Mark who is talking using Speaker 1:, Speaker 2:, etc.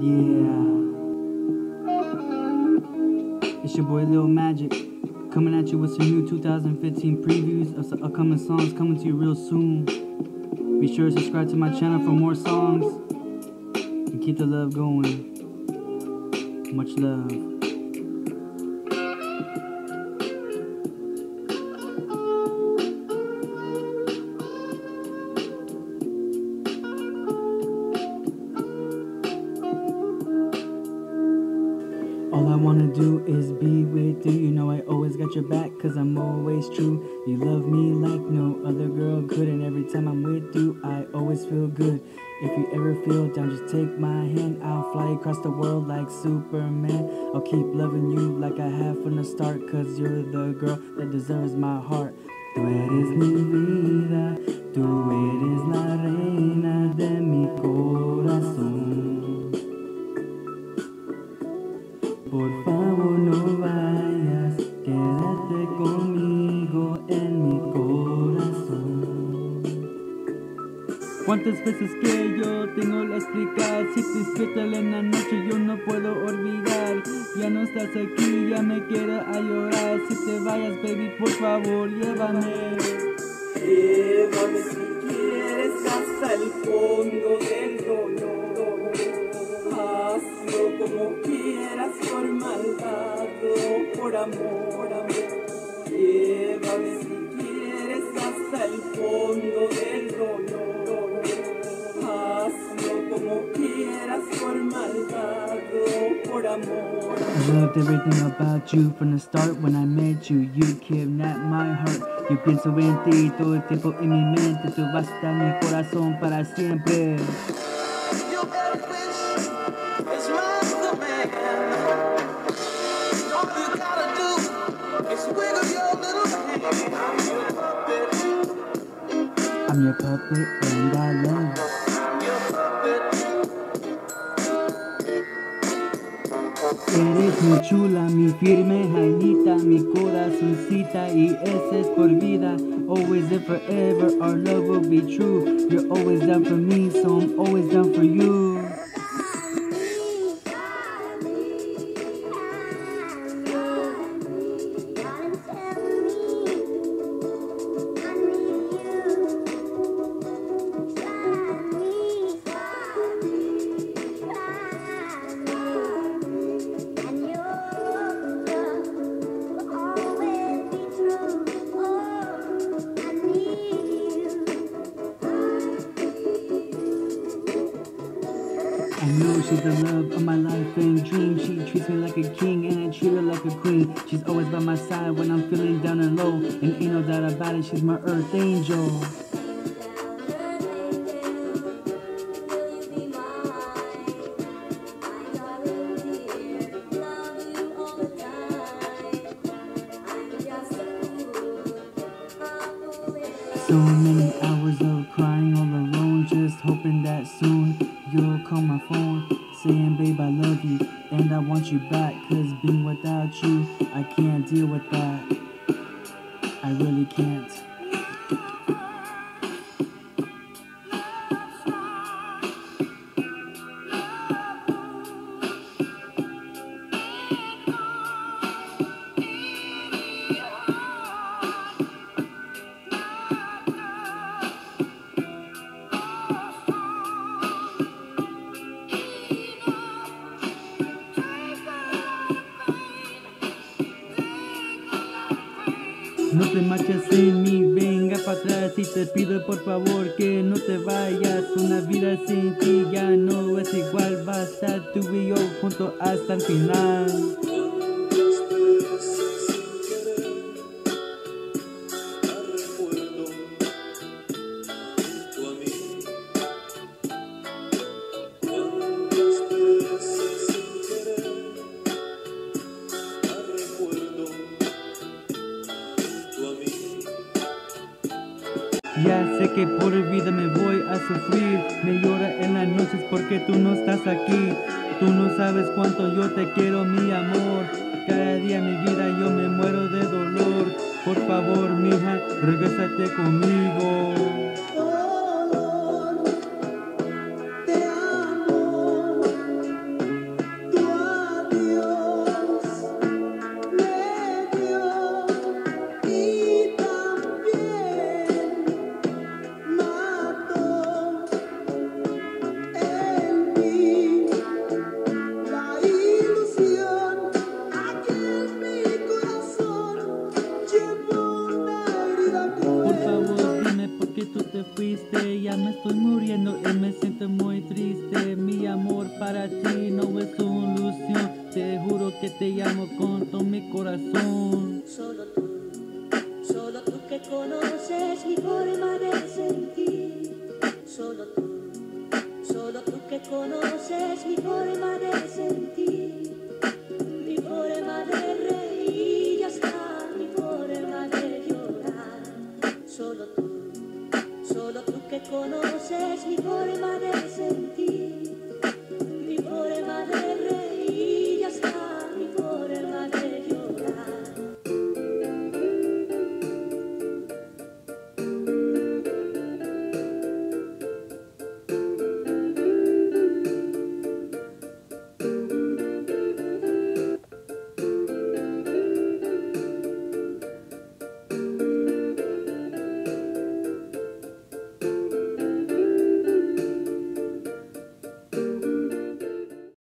Speaker 1: Yeah. It's your boy Lil Magic coming at you with some new 2015 previews of some upcoming songs coming to you real soon. Be sure to subscribe to my channel for more songs and keep the love going. Much love. You. Know I always got your back, cause I'm always true. You love me like no other girl could, and every time I'm with you, I always feel good. If you ever feel down, just take my hand. I'll fly across the world like Superman. I'll keep loving you like I have from the start, cause you're the girl that deserves my heart. Tú eres mi vida, tú eres la reina de mi corazón. Por ¿Cuántas veces que yo tengo la explicar? Si te despiertas en la noche yo no puedo olvidar. Ya no estás aquí, ya me quiero a llorar. Si te vayas, baby, por favor, llévame.
Speaker 2: Llévame
Speaker 1: I loved everything about you from the start when I met you. You kidnapped my heart. Yo pienso en ti todo el tiempo en mi mente. Tú vas a estar en mi corazón para siempre.
Speaker 2: Your bad wish is masterman. All you gotta do is wiggle your little hand. I'm your puppet,
Speaker 1: I'm your puppet and I love you. Eres muy chula, mi firme jainita, mi corazoncita y ese es por vida. Always and forever, our love will be true. You're always down for me, so I'm always down for you. I know she's the love of my life and dream. She treats me like a king and I treat her like a queen. She's always by my side when I'm feeling down and low. And ain't no doubt about it, she's my earth angel. So many hours of crying alone, just hoping that soon you'll call my phone, saying, Babe, I love you and I want you back. Cause being without you, I can't deal with that. I really can't. No te marches sin mí, venga para atrás y te pido por favor que no te vayas. Una vida sin ti ya no es igual, va a yo juntos hasta el final. Ya sé que por vida me voy a sufrir, me llora en las noches porque tú no estás aquí. Tú no sabes cuánto yo te quiero, mi amor. Cada día mi vida yo me muero de dolor. Por favor, mija, regresate conmigo.
Speaker 2: me siento muy triste.
Speaker 1: Mi amor para ti no es una ilusión. Te juro que te llamo con todo mi corazón.
Speaker 3: Solo tú, solo tú que conoces mi forma de sentir. Solo tú, solo tú que conoces mi forma de sentir. Conoces mi forma de sentir. Mi forma de.